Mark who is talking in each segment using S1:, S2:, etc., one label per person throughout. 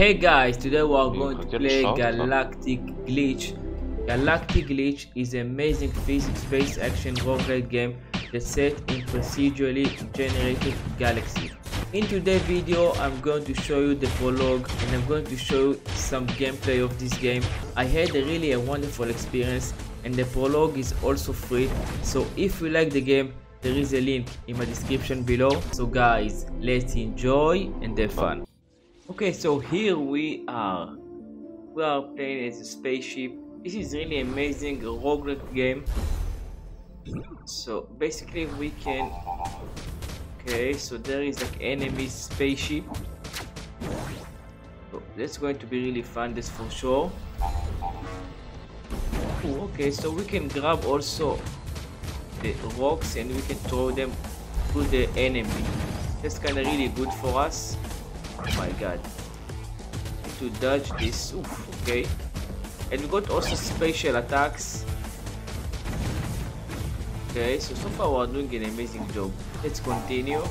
S1: Hey guys, today we are going to play Galactic Glitch. Galactic Glitch is an amazing physics-based action roguelike game that's set in procedurally generated galaxy. In today's video, I'm going to show you the prologue and I'm going to show you some gameplay of this game. I had a really a wonderful experience and the prologue is also free. So if you like the game, there is a link in my description below. So guys, let's enjoy and have fun. Okay, so here we are. We are playing as a spaceship. This is really amazing roguelike game. So basically we can Okay, so there is like enemy spaceship. That's going to be really fun, that's for sure. Ooh, okay, so we can grab also the rocks and we can throw them to the enemy. That's kind of really good for us. Oh my god. To dodge this. Oof, okay. And we got also special attacks. Okay, so so far we're doing an amazing job. Let's continue.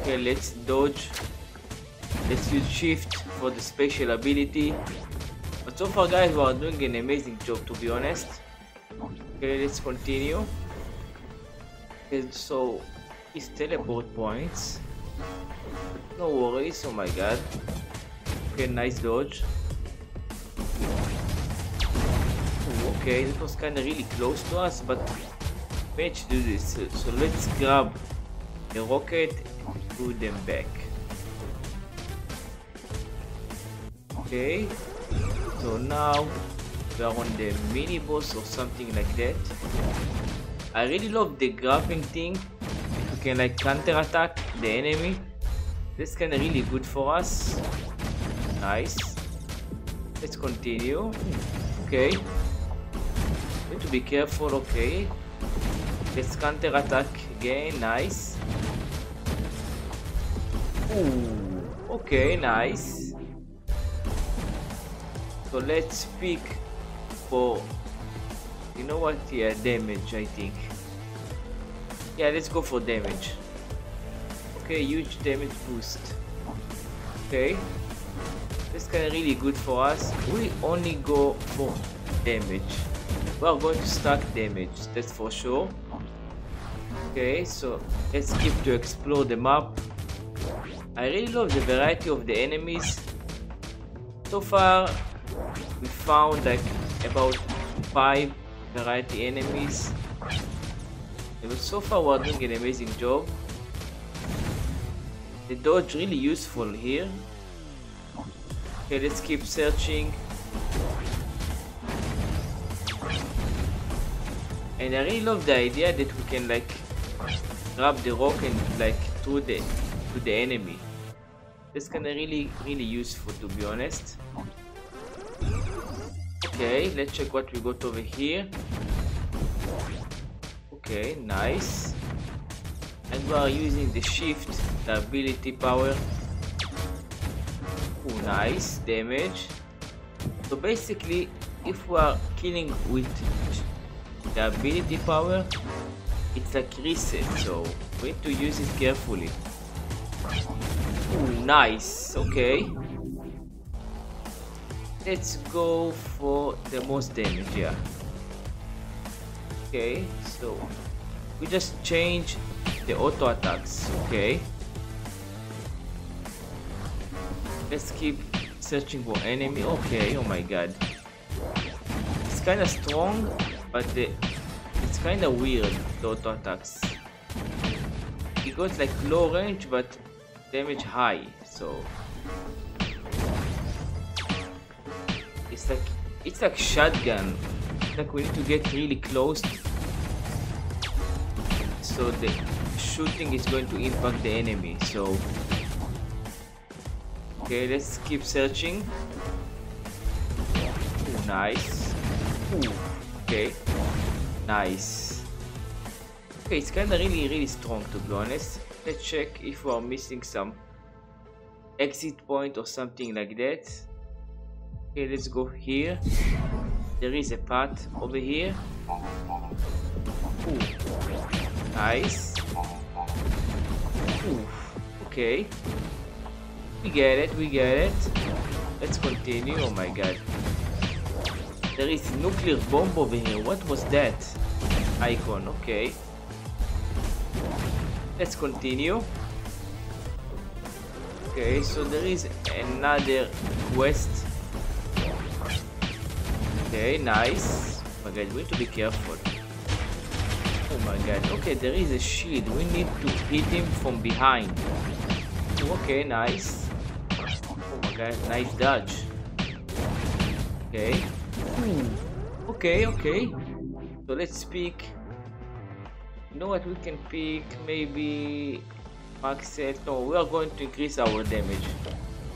S1: Okay, let's dodge. Let's use shift for the special ability. But so far guys we are doing an amazing job to be honest. Okay, let's continue. Okay, so is teleport points. No worries, oh my god. Okay, nice dodge. Ooh, okay, that was kinda really close to us, but to do this. So, let's grab the rocket and put them back. Okay, so now we are on the mini boss or something like that. I really love the grappling thing can like counter attack the enemy. This of really good for us. Nice. Let's continue. Okay. Need to be careful okay. Let's counter attack again nice. Ooh, okay nice. So let's pick for you know what? Yeah damage i think yeah let's go for damage. Okay huge damage boost. Okay. This of really good for us. We only go for damage. We are going to stack damage that's for sure. Okay so let's keep to explore the map. I really love the variety of the enemies. So far we found like about five variety enemies but so far we're doing an amazing job. The dodge really useful here. Okay let's keep searching. And I really love the idea that we can like grab the rock and like through the to the enemy. That's kinda really really useful to be honest. Okay let's check what we got over here okay nice. And we are using the shift the ability power. Oh nice damage. So basically if we are killing with the ability power it's like reset so we need to use it carefully. Oh nice okay. Let's go for the most damage yeah okay? So we just change the auto attacks okay? Let's keep searching for enemy. Okay oh my god. It's kind of strong but the, it's kind of weird the auto attacks. It got like low range but damage high so. It's like it's like shotgun. Like we need to get really close so the shooting is going to impact the enemy so okay let's keep searching. Ooh, nice. Ooh, okay. Nice. Okay it's kind of really really strong to be honest. Let's check if we are missing some exit point or something like that. Okay let's go here. There is a path over here. Ooh. Nice Ooh. okay We get it, we get it. Let's continue. Oh my god. There is nuclear bomb over here. What was that? Icon, okay. Let's continue. Okay, so there is another quest. Okay, nice. My god, we need to be careful. My god. Okay, there is a shield. We need to hit him from behind. Okay, nice. Oh my god, nice dodge. Okay. Hmm. Okay, okay. So let's pick. You know what? We can pick maybe max health. No, we are going to increase our damage.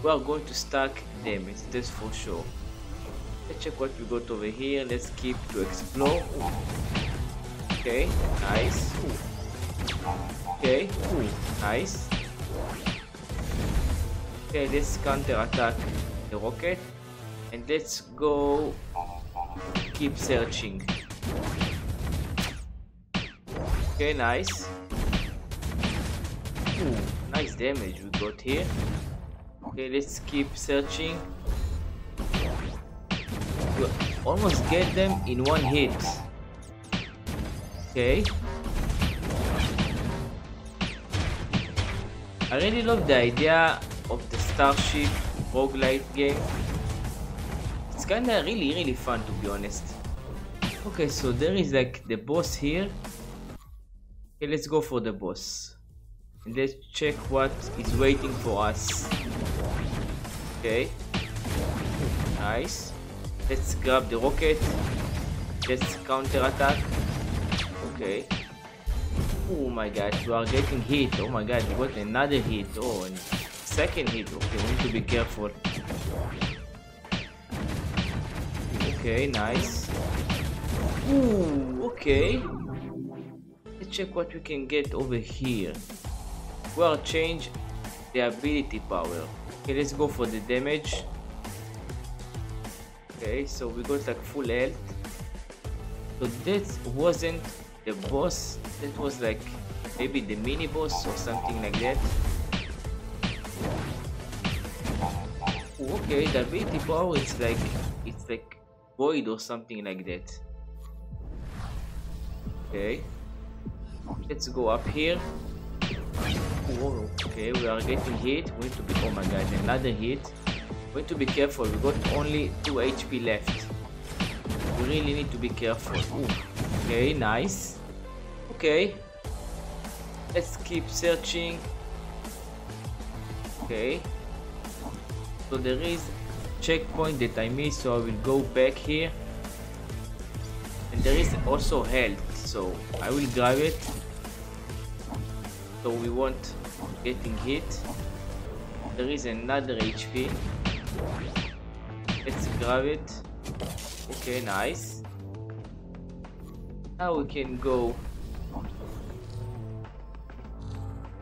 S1: We are going to stack damage. That's for sure. Let's check what we got over here. Let's keep to explore. Okay, nice. Okay, nice. Okay, let's counter attack the rocket and let's go keep searching. Okay, nice. Nice damage we got here. Okay, let's keep searching. We almost get them in one hit. Okay. I really love the idea of the Starship roguelite game. It's kinda really really fun to be honest. Okay, so there is like the boss here. Okay, let's go for the boss. And let's check what is waiting for us. Okay. Nice. Let's grab the rocket. Let's counter attack. Okay. Oh my god, we are getting hit. Oh my god, we got another hit. Oh, and second hit. Okay, we need to be careful. Okay, nice. Ooh, okay. Let's check what we can get over here. Well, change the ability power. Okay, let's go for the damage. Okay, so we got like full health. So that wasn't the boss that was like maybe the mini boss or something like that. Okay the ability power is like it's like void or something like that. Okay. Let's go up here. Whoa, okay we are getting hit. We need to be oh my god another hit. We need to be careful. We got only 2 hp left. We really need to be careful. Ooh. Okay, nice. Okay. Let's keep searching. Okay. So there is checkpoint that I missed, so I will go back here. And there is also health, so I will grab it. So we won't getting hit. There is another HP. Let's grab it. Okay, nice. Now we can go.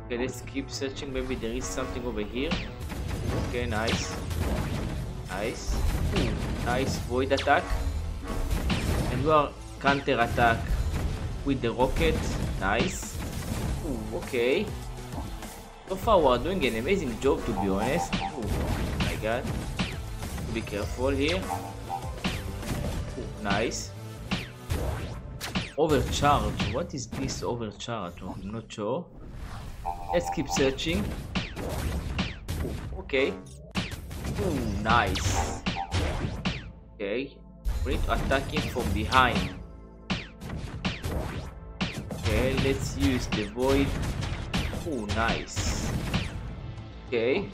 S1: Okay, let's keep searching. Maybe there is something over here. Okay, nice. Nice. Nice void attack. And we are counter attack with the rocket. Nice. Okay. So far we are doing an amazing job to be honest. Ooh, my god. Be careful here. Nice. Overcharge. What is this overcharge? I'm not sure. Let's keep searching. Okay. Ooh, nice. Okay. We need to attack him from behind. Okay, let's use the void. Oh, nice. Okay.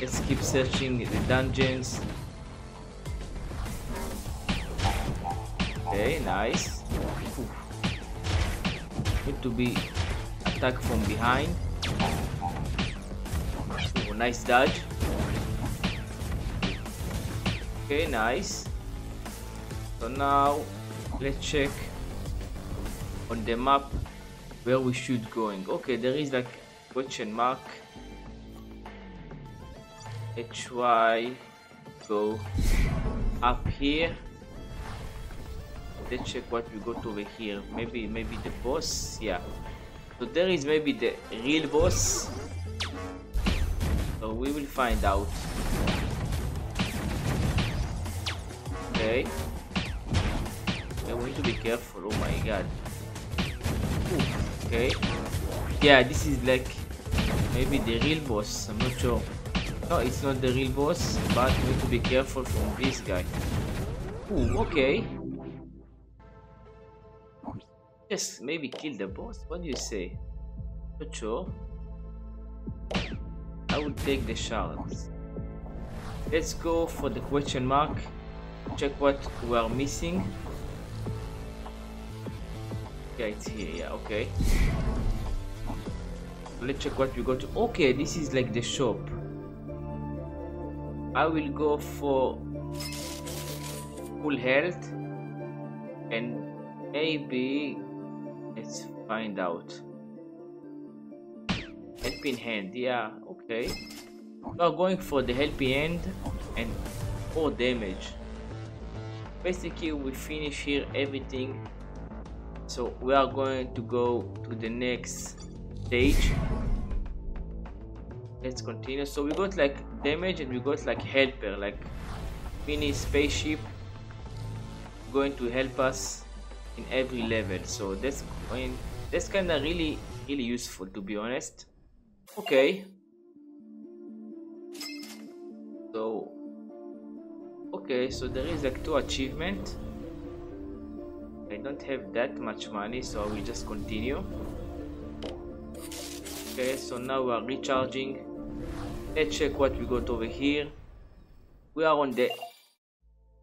S1: Let's keep searching the dungeons. Okay, nice. Need to be attacked from behind. Nice dodge. Okay, nice. So now let's check on the map where we should going. Okay, there is like question mark. Try go up here let's check what we got over here. Maybe maybe the boss yeah. So there is maybe the real boss. So we will find out. Okay. I want to be careful oh my god. Ooh, okay. Yeah this is like maybe the real boss I'm not sure. No it's not the real boss but we need to be careful from this guy. Ooh, okay just maybe kill the boss. What do you say? Not sure I will take the shards. Let's go for the question mark. Check what we are missing. Yeah it's here yeah okay. Let's check what we got. Okay this is like the shop. I will go for full health and maybe let's find out. Helping hand yeah okay. We are going for the helping hand and 4 damage. Basically we finish here everything. So we are going to go to the next stage. Let's continue. So we got like damage and we got like helper like mini spaceship going to help us in every level. So that's I mean, that's kind of really really useful to be honest. Okay. So okay so there is like two achievement. I don't have that much money so I will just continue. Okay so now we are recharging. Let's check what we got over here. We are on the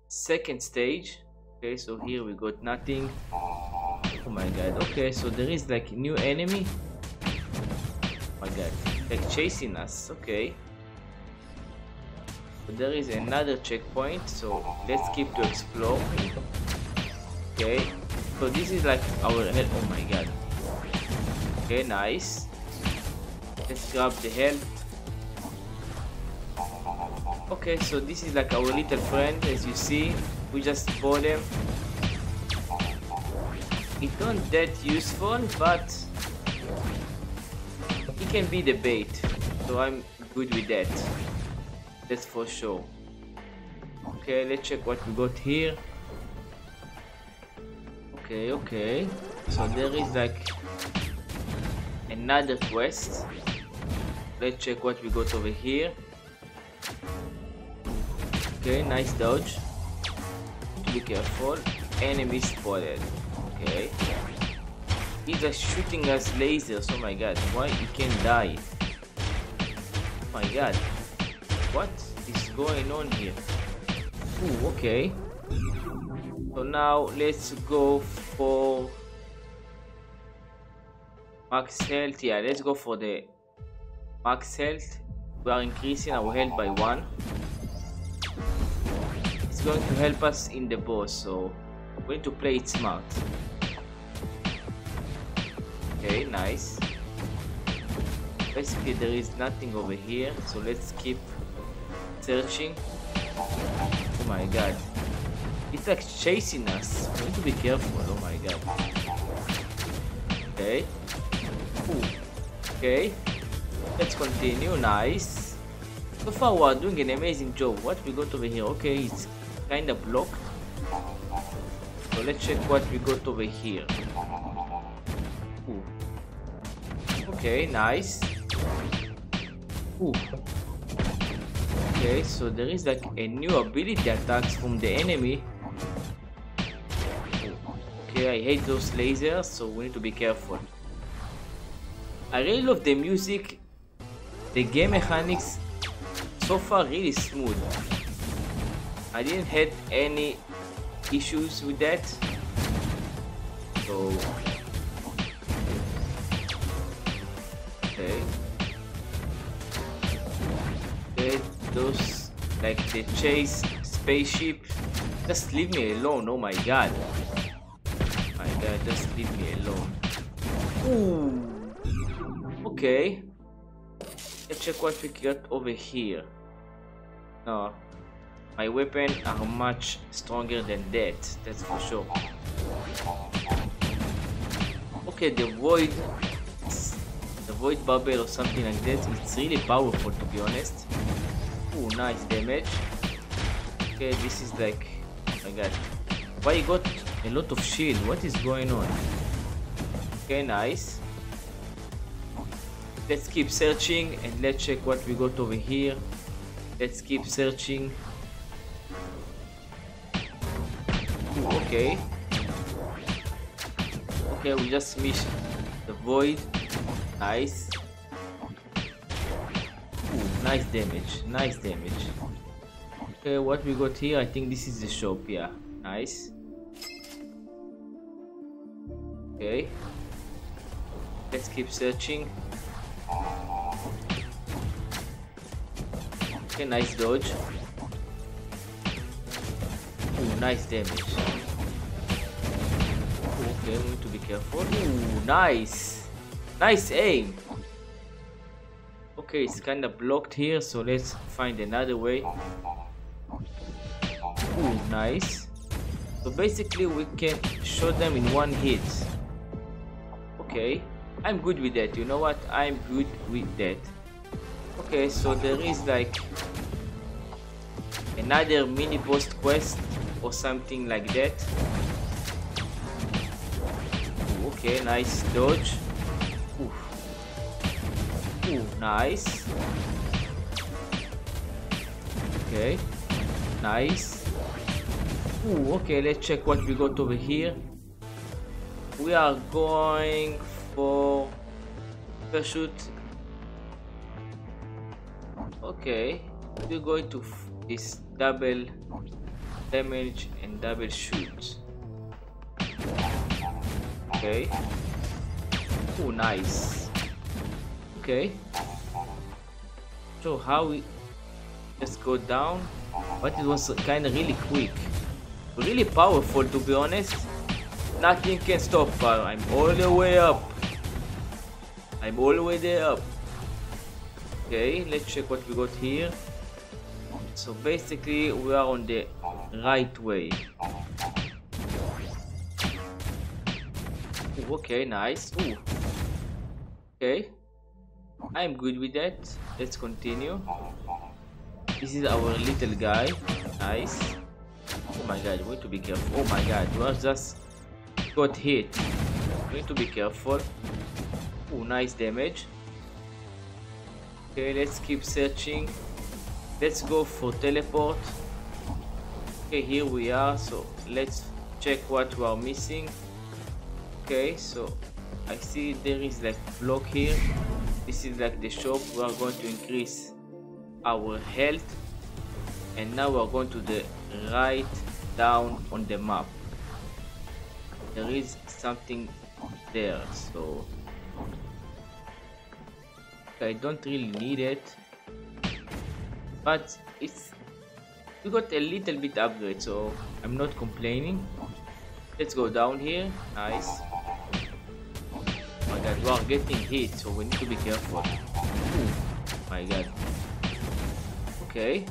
S1: second stage okay so here we got nothing. Oh my god okay so there is like new enemy. Oh my god like chasing us okay. There is another checkpoint so let's keep to explore. Okay so this is like our head oh my god. Okay nice. Let's grab the health okay so this is like our little friend as you see we just bought him. It's not that useful but he can be the bait. So i'm good with that. That's for sure. Okay let's check what we got here. Okay okay. So there is like another quest. Let's check what we got over here. Okay nice dodge be careful enemy spotted okay he's just shooting us lasers oh my god why you can't die oh my god what is going on here? Ooh, okay. So now let's go for max health. Yeah, let's go for the max health. We are increasing our health by one. Going to help us in the boss, so we need to play it smart. Okay, nice. Basically, there is nothing over here, so let's keep searching. Oh my god. It's like chasing us. We need to be careful. Oh my god. Okay. Ooh. Okay. Let's continue. Nice. So far we're doing an amazing job. What we got over here? Okay, it's kind of blocked. So let's check what we got over here. Ooh. Okay, nice. Ooh. Okay, so there is like a new ability attacks from the enemy. Okay, I hate those lasers, so we need to be careful. I really love the music. The game mechanics so far really smooth. I didn't have any issues with that. So okay. Okay, those like the chase spaceship just leave me alone oh my god my god just leave me alone Ooh. okay let's check what we got over here no my weapon are much stronger than that that's for sure okay the void the void bubble or something like that. It's really powerful to be honest. Oh, nice damage. Okay, this is like, oh my god. Why you got a lot of shield? What is going on? Okay, nice. Let's keep searching and let's check what we got over here. Let's keep searching. Okay. Okay, we just missed the void. Nice. Ooh, nice damage. Nice damage. Okay, what we got here? I think this is the shop. Yeah, nice. Okay. Let's keep searching. Okay, nice dodge. Ooh, nice damage. Okay, we need to be careful. Ooh, nice. Nice aim. Okay, it's kind of blocked here, so let's find another way. Ooh, nice. So basically we can shot them in one hit. Okay, I'm good with that. You know what? I'm good with that. Okay, so there is like another mini boss quest or something like that. Ooh, okay, nice dodge. Ooh. Ooh, nice. Okay, nice. Ooh, okay, let's check what we got over here. We are going for parachute. Okay, we're going to this double damage and double shoot. Okay. Oh, nice. Okay. So how we just go down, but it was kind of really quick, really powerful to be honest. Nothing can stop. I'm all the way up. I'm all the way there up. Okay, let's check what we got here. So basically we are on the right way. Ooh, okay, nice. Ooh. Okay. I'm good with that. Let's continue. This is our little guy. Nice. Oh my god, we need to be careful. Oh my god, we just got hit. We need to be careful. Oh, nice damage. Okay, let's keep searching. Let's go for teleport. Okay, here we are. So let's check what we are missing. Okay, so I see there is like block here. This is like the shop. We are going to increase our health. And now we are going to the right down on the map. There is something there, so I don't really need it but it's we got a little bit upgrade so I'm not complaining. Let's go down here. Nice. My god we are getting hit so we need to be careful. Ooh, my god. Okay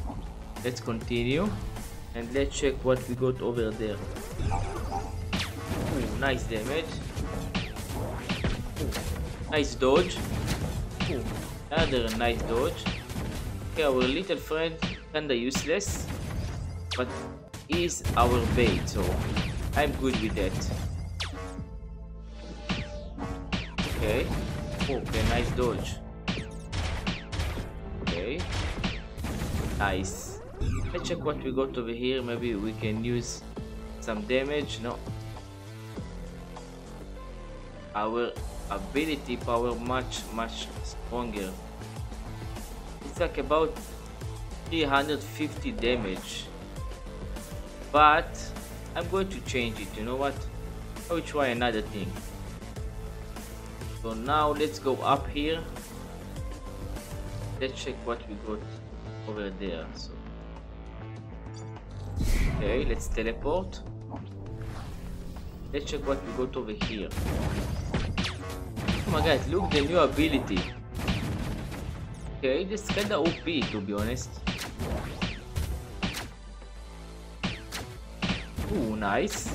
S1: let's continue and let's check what we got over there. Ooh, nice damage. Nice dodge. Ooh, another nice dodge. Okay, our little friend kinda useless, but is our bait, so I'm good with that. Okay. Oh, okay, nice dodge. Okay. Nice. Let's check what we got over here. Maybe we can use some damage. No. Our ability power much, much stronger it's like about 350 damage but I'm going to change it you know what? I will try another thing. So now let's go up here. Let's check what we got over there so. Okay let's teleport. Let's check what we got over here. Oh my god look the new ability. Okay, this is kinda OP to be honest. Ooh, nice.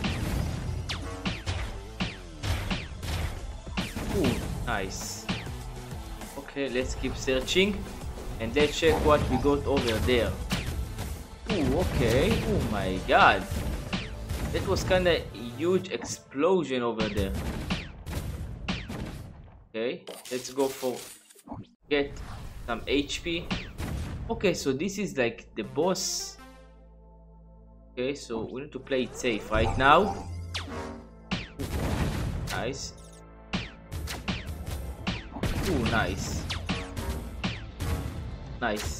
S1: Ooh, nice. Okay, let's keep searching. And let's check what we got over there. Ooh, okay. Oh my god. That was kinda a huge explosion over there. Okay, let's go for get some HP. Okay, so this is like the boss. Okay, so we need to play it safe right now. Nice. Ooh, nice. Nice.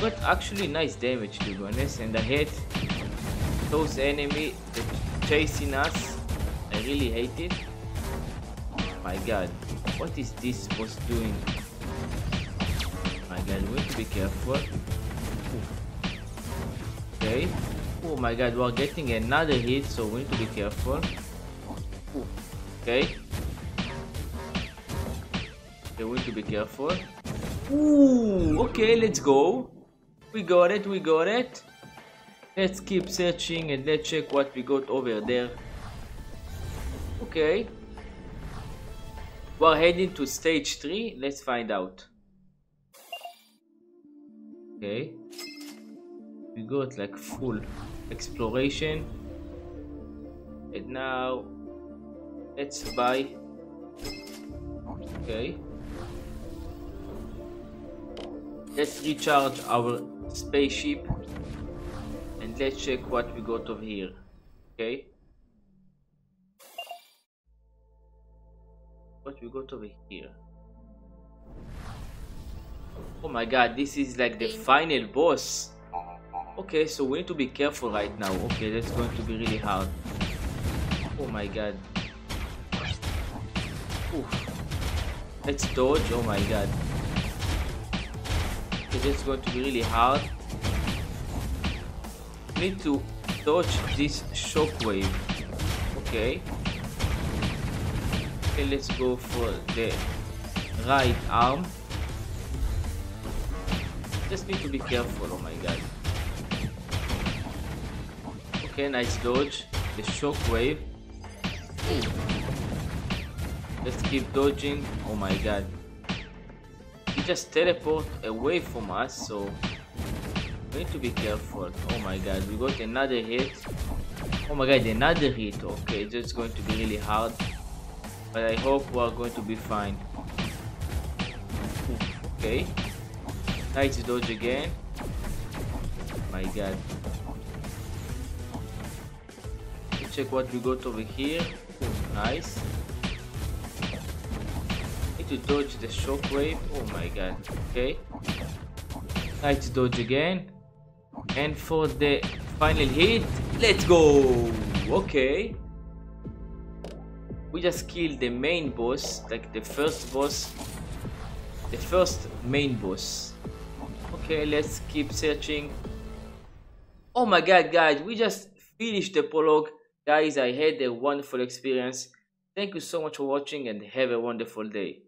S1: Got actually nice damage to be honest, and I hate those enemy chasing us. I really hate it. My god, what is this boss doing? My god, we need to be careful. Ooh. Okay. Oh my god, we're getting another hit, so we need to be careful. Okay. Okay, we need to be careful. Ooh, okay, let's go. We got it, we got it. Let's keep searching and let's check what we got over there. Okay. We're heading to stage 3. Let's find out. Okay. We got like full exploration. And now let's buy. Okay. Let's recharge our spaceship and let's check what we got over here. Okay. What we got over here? Oh my god, this is like the final boss. Okay, so we need to be careful right now. Okay, that's going to be really hard. Oh my god. Oof. Let's dodge. Oh my god. It is going to be really hard. Need to dodge this shockwave. Okay. Okay, let's go for the right arm. Just need to be careful. Oh my god. Okay, nice dodge. The shockwave. Let's keep dodging. Oh my god. He just teleport away from us so we need to be careful. Oh my god we got another hit. Oh my god another hit. Okay that's going to be really hard but i hope we are going to be fine. Okay. Nice dodge again. My god check what we got over here oh, nice Need to dodge the shockwave. Oh my god. Okay. To dodge again. And for the final hit, let's go! Okay. We just killed the main boss, like the first boss. The first main boss. Okay, let's keep searching. Oh my god, guys, we just finished the prologue. Guys, I had a wonderful experience. Thank you so much for watching and have a wonderful day.